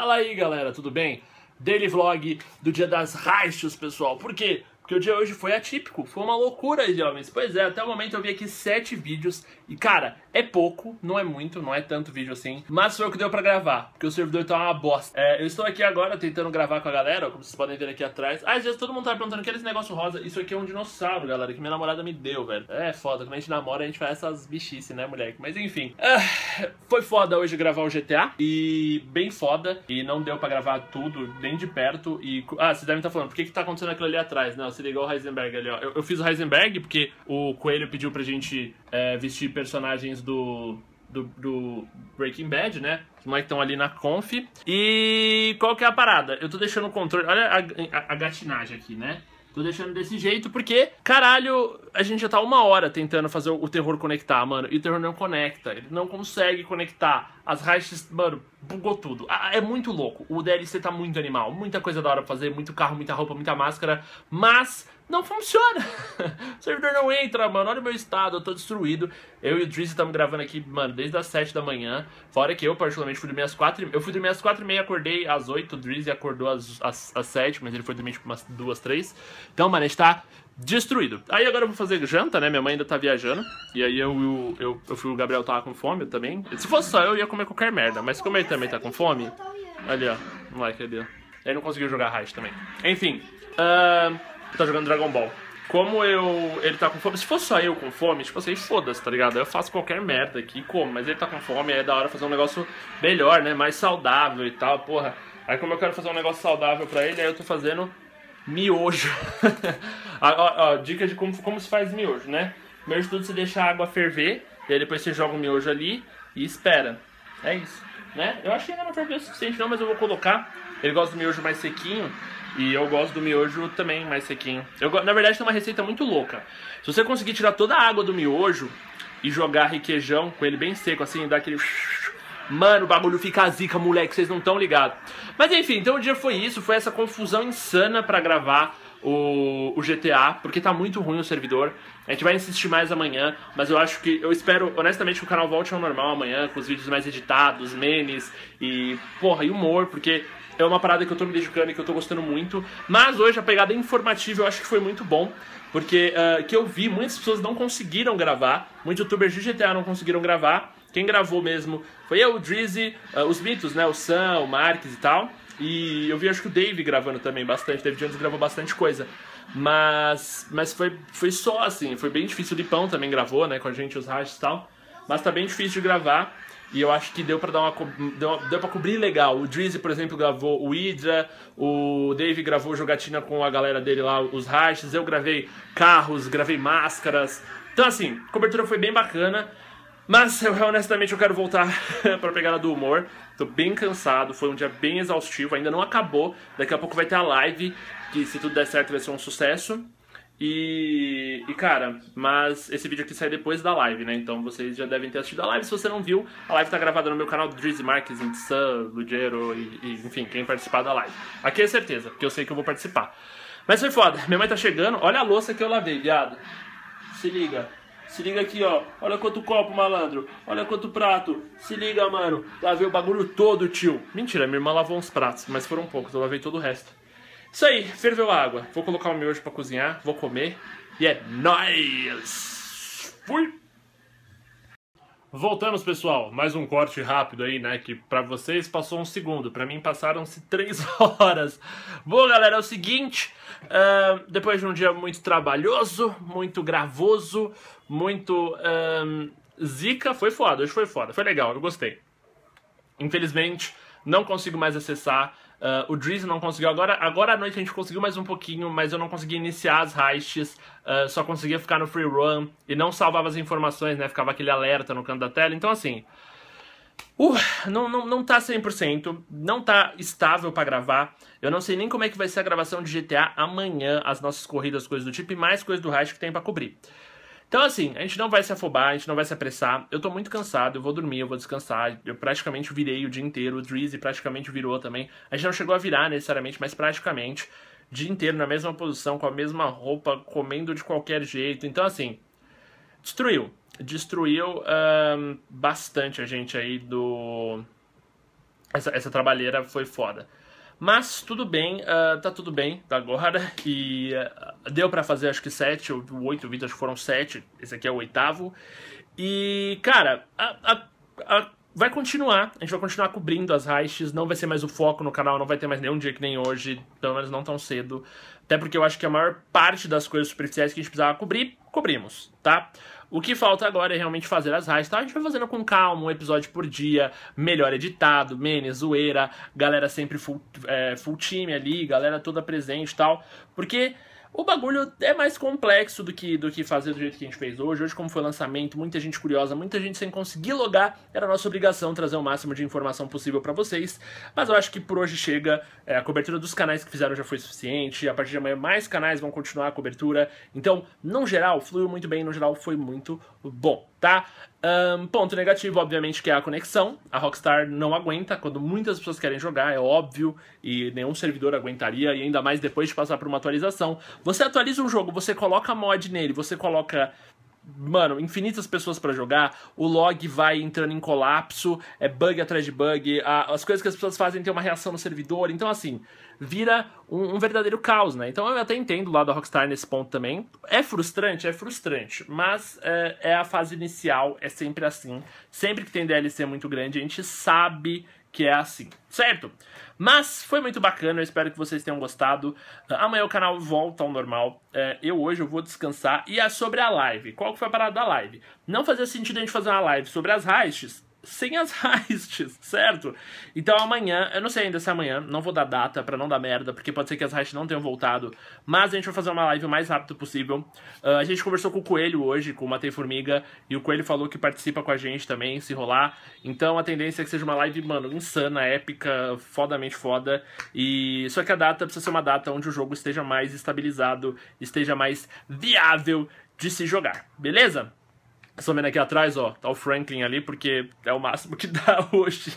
Fala aí galera, tudo bem? Daily vlog do dia das rachas, pessoal. Por quê? Porque o dia hoje foi atípico, foi uma loucura jovens. Pois é, até o momento eu vi aqui sete vídeos e, cara, é pouco, não é muito, não é tanto vídeo assim, mas foi o que deu pra gravar, porque o servidor tá uma bosta. É, eu estou aqui agora tentando gravar com a galera, como vocês podem ver aqui atrás. Ah, às vezes todo mundo tá perguntando, aqueles negócio rosa, isso aqui é um dinossauro, galera, que minha namorada me deu, velho. É foda, quando a gente namora a gente faz essas bichices, né, moleque? Mas enfim, é, foi foda hoje gravar o GTA, e bem foda, e não deu pra gravar tudo, nem de perto, e... Ah, vocês devem estar falando, por que que tá acontecendo aquilo ali atrás? Não, se ligou o Heisenberg ali, ó. Eu, eu fiz o Heisenberg porque o Coelho pediu pra gente é, vestir personagens do, do, do, Breaking Bad, né? Os moleques estão ali na conf. E qual que é a parada? Eu tô deixando o controle. Olha a, a, a gatinagem aqui, né? Tô deixando desse jeito porque, caralho, a gente já tá uma hora tentando fazer o terror conectar, mano. E o terror não conecta. Ele não consegue conectar. As raízes, mano, bugou tudo. Ah, é muito louco. O DLC tá muito animal. Muita coisa da hora pra fazer. Muito carro, muita roupa, muita máscara. Mas não funciona. o servidor não entra, mano. Olha o meu estado, eu tô destruído. Eu e o Drizzy estamos gravando aqui, mano, desde as 7 da manhã. Fora que eu, particularmente, fui dormir às 4 Eu fui dormir às 4 e meia, acordei às 8. O Drizzy acordou às, às, às 7, mas ele foi dormir tipo umas 2, 3. Então, mano, a gente tá destruído. Aí agora eu vou fazer janta, né? Minha mãe ainda tá viajando. E aí eu, eu, eu, eu fui, o Gabriel tava com fome também. Se fosse só eu, ia comer qualquer merda. Mas como ele também tá com fome. Ali, ó. Moleque ali, ó. Ele não conseguiu jogar Raiz também. Enfim. Uh, tá jogando Dragon Ball. Como eu. Ele tá com fome. Se fosse só eu com fome, tipo assim, foda-se, tá ligado? Eu faço qualquer merda aqui, como, mas ele tá com fome, é da hora fazer um negócio melhor, né? Mais saudável e tal, porra. Aí como eu quero fazer um negócio saudável pra ele, aí eu tô fazendo miojo. ó, ó, dica de como, como se faz miojo, né? Primeiro de tudo, você deixa a água ferver, e aí depois você joga o miojo ali e espera. É isso, né? Eu acho que ainda não ferveu o suficiente não, mas eu vou colocar. Ele gosta do miojo mais sequinho, e eu gosto do miojo também mais sequinho. Eu, na verdade, tem uma receita muito louca. Se você conseguir tirar toda a água do miojo e jogar requeijão com ele bem seco, assim, dar aquele... Mano, o bagulho fica zica, moleque, vocês não estão ligados. Mas enfim, então o dia foi isso, foi essa confusão insana pra gravar o, o, GTA, porque tá muito ruim o servidor. A gente vai insistir mais amanhã, mas eu acho que. Eu espero, honestamente, que o canal volte ao normal amanhã, com os vídeos mais editados, memes e. Porra, e humor, porque é uma parada que eu tô me dedicando e que eu tô gostando muito. Mas hoje a pegada informativa eu acho que foi muito bom. Porque uh, que eu vi, muitas pessoas não conseguiram gravar. Muitos youtubers de GTA não conseguiram gravar. Quem gravou mesmo foi eu, o Drizzy, uh, os mitos, né? O Sam, o Marques e tal. E eu vi acho que o Dave gravando também bastante. David Jones gravou bastante coisa. Mas, mas foi, foi só assim, foi bem difícil. O Lipão também gravou, né, com a gente, os rachos e tal. Mas tá bem difícil de gravar. E eu acho que deu pra dar uma. Deu, deu pra cobrir legal. O Drizzy, por exemplo, gravou o Hydra, o Dave gravou jogatina com a galera dele lá, os Rachs, eu gravei carros, gravei máscaras. Então, assim, a cobertura foi bem bacana. Mas eu honestamente eu quero voltar pra pegada do humor. Tô bem cansado, foi um dia bem exaustivo, ainda não acabou. Daqui a pouco vai ter a live, que se tudo der certo vai ser um sucesso. E, e, cara, mas esse vídeo aqui sai depois da live, né? Então vocês já devem ter assistido a live. Se você não viu, a live tá gravada no meu canal do Drizzy Marques, Sam, Lugero e, e, enfim, quem participar da live. Aqui é certeza, porque eu sei que eu vou participar. Mas foi foda. Minha mãe tá chegando. Olha a louça que eu lavei, viado. Se liga. Se liga aqui, ó. Olha quanto copo, malandro. Olha quanto prato. Se liga, mano. Lavei o bagulho todo, tio. Mentira, minha irmã lavou uns pratos, mas foram poucos. Eu lavei todo o resto. Isso aí, ferveu a água. Vou colocar o miojo pra cozinhar, vou comer. E é nóis! Fui! Voltamos, pessoal. Mais um corte rápido aí, né? Que pra vocês passou um segundo. Pra mim passaram-se três horas. Bom, galera, é o seguinte. Uh, depois de um dia muito trabalhoso, muito gravoso, muito zica, foi foda. Hoje foi foda. Foi legal, eu gostei. Infelizmente, não consigo mais acessar Uh, o Drizzy não conseguiu. Agora, agora à noite a gente conseguiu mais um pouquinho, mas eu não consegui iniciar as heists. Uh, só conseguia ficar no free run e não salvava as informações, né? Ficava aquele alerta no canto da tela. Então, assim. Uh, não, não, não tá 100%, não tá estável para gravar. Eu não sei nem como é que vai ser a gravação de GTA amanhã, as nossas corridas, coisas do tipo, e mais coisas do Heist que tem para cobrir. Então, assim, a gente não vai se afobar, a gente não vai se apressar. Eu tô muito cansado, eu vou dormir, eu vou descansar. Eu praticamente virei o dia inteiro, o Drizzy praticamente virou também. A gente não chegou a virar necessariamente, mas praticamente. Dia inteiro na mesma posição, com a mesma roupa, comendo de qualquer jeito. Então, assim, destruiu. Destruiu um, bastante a gente aí do. essa, essa trabalheira foi foda. Mas tudo bem, uh, tá tudo bem agora. E uh, deu para fazer acho que sete ou oito vídeos, foram sete. Esse aqui é o oitavo. E, cara, a, a, vai continuar. A gente vai continuar cobrindo as heists. Não vai ser mais o foco no canal, não vai ter mais nenhum dia que nem hoje. Pelo menos não tão cedo. Até porque eu acho que a maior parte das coisas superficiais que a gente precisava cobrir, cobrimos, tá? O que falta agora é realmente fazer as raids, tá? A gente vai fazendo com calma, um episódio por dia, melhor editado, menos zoeira, galera sempre full, é, full time ali, galera toda presente e tal. Porque o bagulho é mais complexo do que, do que fazer do jeito que a gente fez hoje. Hoje, como foi lançamento, muita gente curiosa, muita gente sem conseguir logar, era nossa obrigação trazer o máximo de informação possível para vocês. Mas eu acho que por hoje chega. É, a cobertura dos canais que fizeram já foi suficiente. A partir de amanhã, mais canais vão continuar a cobertura. Então, no geral, fluiu muito bem, no geral, foi muito bom, tá? Um, ponto negativo, obviamente, que é a conexão. A Rockstar não aguenta quando muitas pessoas querem jogar, é óbvio, e nenhum servidor aguentaria, e ainda mais depois de passar por uma atualização. Você atualiza um jogo, você coloca mod nele, você coloca mano, infinitas pessoas para jogar, o log vai entrando em colapso, é bug atrás de bug, a, as coisas que as pessoas fazem tem uma reação no servidor, então assim, vira um, um, verdadeiro caos, né? Então eu até entendo lá da Rockstar nesse ponto também. É frustrante? É frustrante, mas é, é a fase inicial, é sempre assim. Sempre que tem DLC muito grande, a gente sabe que é assim, certo? Mas foi muito bacana, eu espero que vocês tenham gostado. Amanhã o canal volta ao normal. É, eu hoje eu vou descansar. E é sobre a live. Qual que foi a parada da live? Não fazia sentido a gente fazer uma live sobre as heists sem as heists, certo? Então amanhã, eu não sei ainda se é amanhã, não vou dar data para não dar merda, porque pode ser que as heists não tenham voltado, mas a gente vai fazer uma live o mais rápido possível. Uh, a gente conversou com o Coelho hoje, com o Matei Formiga, e o Coelho falou que participa com a gente também, se rolar. Então a tendência é que seja uma live, mano, insana, épica, fodamente foda. E só que a data precisa ser uma data onde o jogo esteja mais estabilizado, esteja mais viável de se jogar, beleza? Estão vendo aqui atrás, ó, tá o Franklin ali, porque é o máximo que dá hoje.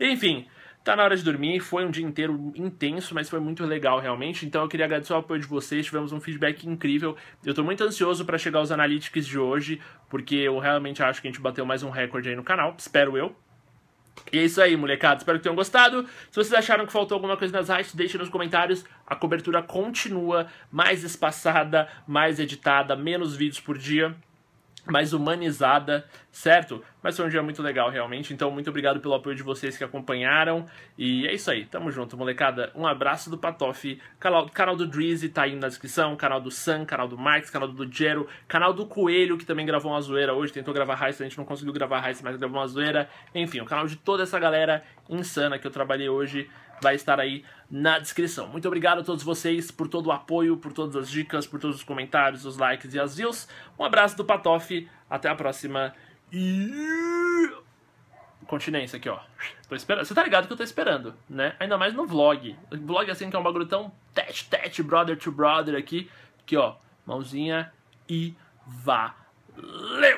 Enfim, tá na hora de dormir, foi um dia inteiro intenso, mas foi muito legal realmente, então eu queria agradecer o apoio de vocês, tivemos um feedback incrível. Eu tô muito ansioso para chegar aos analytics de hoje, porque eu realmente acho que a gente bateu mais um recorde aí no canal, espero eu. E é isso aí, molecada. Espero que tenham gostado. Se vocês acharam que faltou alguma coisa nas artes, deixem nos comentários. A cobertura continua mais espaçada, mais editada, menos vídeos por dia mais humanizada, certo? Mas foi um dia muito legal, realmente. Então, muito obrigado pelo apoio de vocês que acompanharam. E é isso aí, tamo junto, molecada. Um abraço do Patoff. Canal, canal do Drizzy tá aí na descrição. Canal do Sam, canal do Max, canal do Jero. Canal do Coelho, que também gravou uma zoeira hoje. Tentou gravar Heist, a gente não conseguiu gravar Heist, mas gravou uma zoeira. Enfim, o canal de toda essa galera insana que eu trabalhei hoje vai estar aí na descrição. Muito obrigado a todos vocês por todo o apoio, por todas as dicas, por todos os comentários, os likes e as views. Um abraço do Patoff, até a próxima e... Continência aqui, ó. Tô esperando. Você tá ligado que eu tô esperando, né? Ainda mais no vlog. Vlog assim que é um bagulho tão tete, tete, brother to brother aqui. Aqui, ó. Mãozinha e valeu!